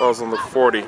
I was on the 40.